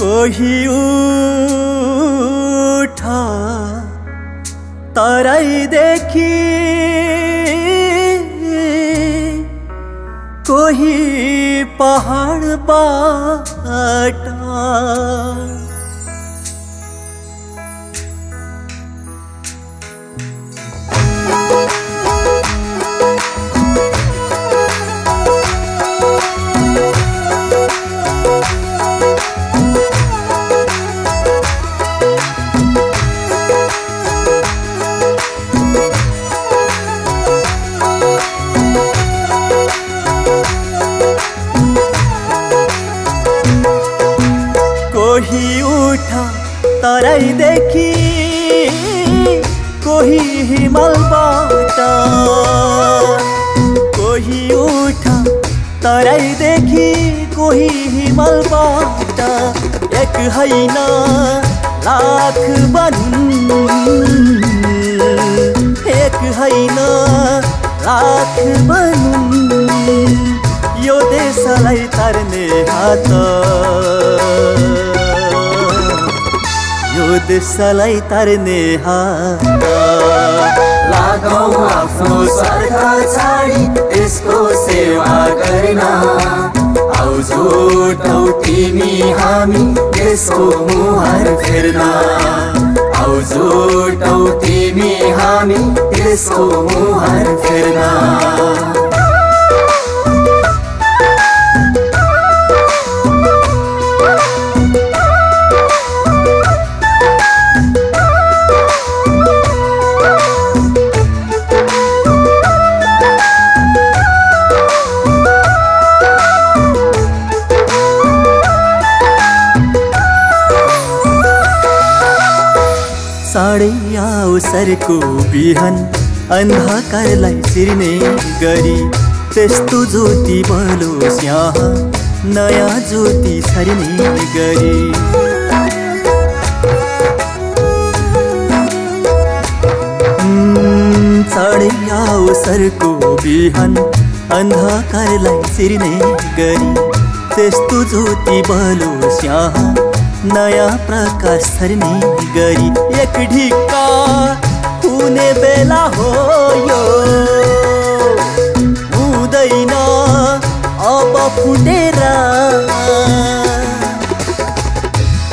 कोही उठ तराईदेखि कोही पहाडबाट कोही तराईदेखि कोही हिमालबाट कोही उठ तराईदेखि कोही हिमालबाट एक होइन लाख बनुन् एक होइन लाख बनुन् यो देशलाई तर्ने हात देशलाई तर्ने हात। लागौँ आफ्नो स्वार्थ छाडी यसको सेवा गर्न। आउ झुटौ तिमी हामी यसको मुहार फेर्न। आउ झुटौ तिमी हामी यसको मुहार फेर्न। चाँडै अवसरको बिहान अन्धकारलाई चिर्ने गरी त्यस्तो ज्योति बलोस् यहाँ नयाँ ज्योति छर्ने गरी। चाँडै अवसरको बिहान अन्धकारलाई चिर्ने गरी त्यस्तो ज्योति बलोस् यहाँ। नयाँ प्रकाश छर्ने गरी एक ढिक्का हुने बेला हो यो। हुँदैन अब फुटेर।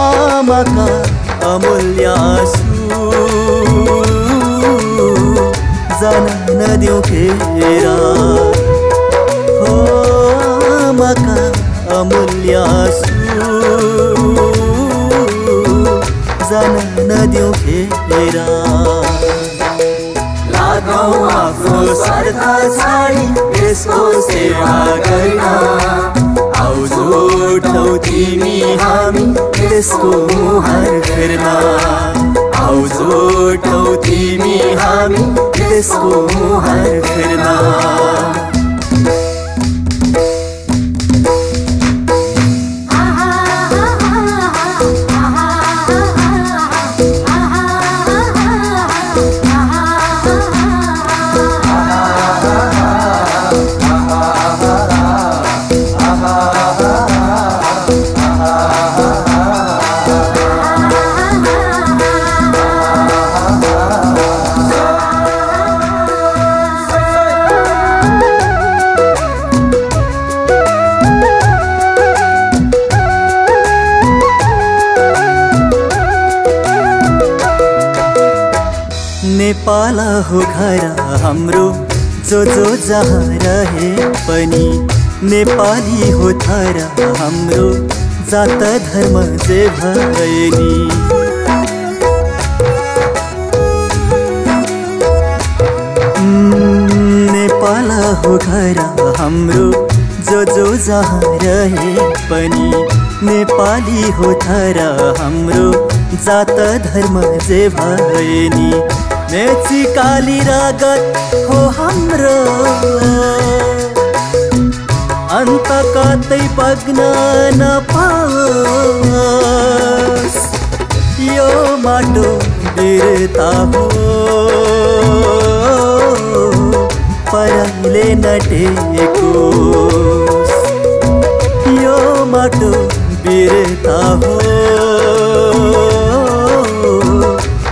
आमाका अमूल्य आँसु। जान नदेऊ खेर छाडी यसको सेवा गर्न। आउ झुटौ तिमी हामी यसको मुहार फेर्न आउ झुटौ तिमी हामी यसको मुहार फेर्न नेपाल हो घर हाम्रो जो जो जहाँ रहे पनि नेपाली हो थर हाम्रो जात धर्म जे भए नेपाल हो घर हाम्रो जो जो जहाँ रहे पनि नेपाली हो थर हाम्रो जात धर्म जे भए मेची काली रगत हो हाम्रो अन्त कतै बग्न नपाओस् यो माटो बिर्ता हो। परले नटेको। यो माटो बिर्ता हो।